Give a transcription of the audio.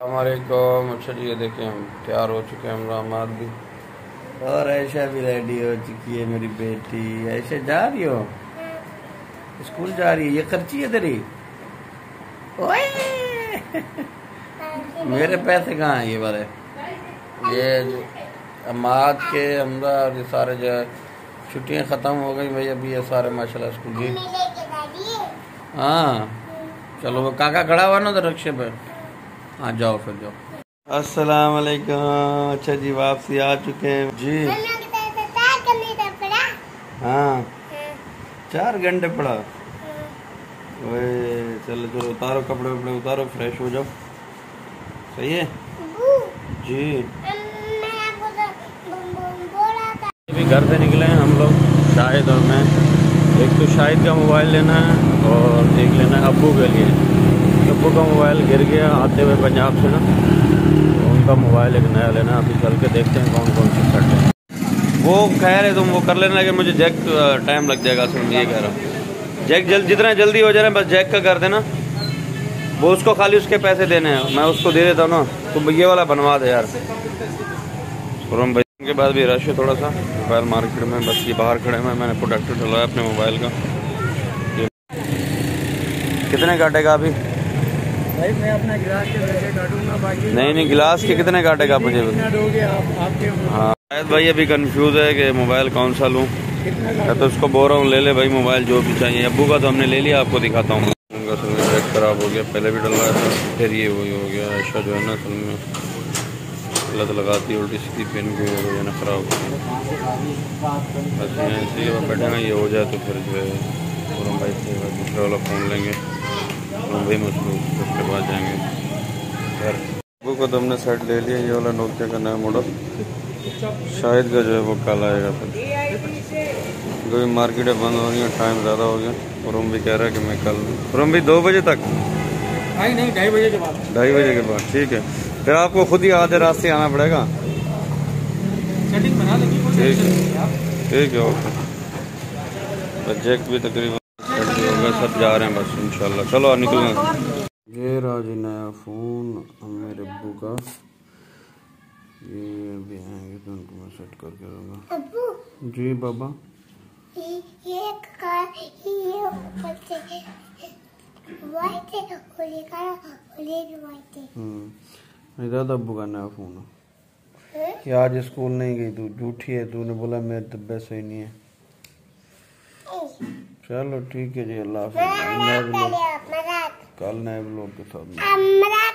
हमारे को अच्छा जी ये देखें हम तैयार हो चुके हैं हम भी और ऐशा भी रेडी हो चुकी है मेरी बेटी। ऐशा जा रही हो? स्कूल जा रही है ये खर्ची है तेरी? ओए! मेरे पैसे कहाँ हैं ये वाले? ये अमाद के हमदा और ये सारे जो है छुट्टियाँ ख़त्म हो गई भाई अभी ये सारे माशाल्लाह स्कूल की। हाँ? चलो वो काका खड़ा हुआ ना तो रक्षे पे? हाँ जाओ फिर, जाओ। अस्सलाम वालेकुम अच्छा जी, वापसी आ चुके हैं। जी। हाँ। चार घंटे पड़ा ओए, चलो चलो, उतारो कपड़े वपड़े, उतारो फ्रेश हो जाओ। सही है? जी। अभी घर से निकले हैं हम लोग, शाहिद और मैं। एक तो शाहिद का मोबाइल लेना है और एक लेना है अबू के लिए। अब्बू का मोबाइल गिर गया, आते हुए पंजाब से ना। उनका मोबाइल एक नया लेना अभी चल के देखते हैं कौन कौन सी सेट है। वो कह रहे तुम, वो कर लेना कि मुझे जैक टाइम लग जाएगा, सुन ये कह रहा हूँ। जैक जल्द जितना जल्दी हो जाए बस जैक का कर देना। वो उसको खाली उसके पैसे देने हैं। मैं उसको दे देता हूँ ना, तुम ये वाला बनवा दे यार। के बाद भी रश है थोड़ा सा। मोबाइल मार्केट में, बस ये बाहर खड़े हैं। मैंने प्रोडक्ट डलवाया अपने मोबाइल का। कितने काटेगा अभी? भाई मैं अपना गिलास के पैसे काटूँगा बाकी नहीं नहीं गिलास के कितने काटेगा मुझे? दोगे आप आपके हाँ। शायद भाई अभी कंफ्यूज है कि मोबाइल कौन सा लूँ। मैं तो उसको बोल रहा हूँ ले ले भाई मोबाइल जो भी चाहिए। अबू का तो हमने ले लिया आपको दिखाता हूँ। उनका बैग खराब हो गया पहले भी डलवाया था फिर ये वही हो गया ऐसा जो है ना असल में। लत लगाती उल्टी सीधी पेन की हो गई ना खराब। हो गया बस मैं बैठेगा ये हो जाए तो फिर जो है भाई दूसरा वाला फ़ोन लेंगे। मसरूफ उसके बाद जाएँगे। घर अब्बू को तो हमने सेट ले लिया ये वाला नोकिया का नया मॉडल शायद का जो है वो कल आएगा फिर। क्योंकि मार्केटें बंद हो गई टाइम ज़्यादा हो गया। और हम भी कह रहा है कि मैं कल और हम भी दो बजे तक। नहीं नहीं ढाई बजे के बाद। ढाई बजे के बाद ठीक है। फिर आपको खुद ही आधे रास्ते आना पड़ेगा। सेटिंग बना लेंगे कोई ठीक है। ठीक है ओके। जैक भी तकरीबन सब जा रहे हैं बस इंशाल्लाह। चलो निकल ये रहा जी नया फ़ोन मेरे अब्बू का। ये अभी आएँगे तो उनको मैं सेट करके दूँगा। जी बाबा। ये कार ये वाइट है और ये कार और ये भी वाइट है हम्म अब्बू का नया फ़ोन है। कि आज स्कूल नहीं गई तू झूठी है तूने बोला मेरी तबीयत सही नहीं है। चलो ठीक है जी अल्लाह हाफिज़। कल नए ब्लॉग के साथ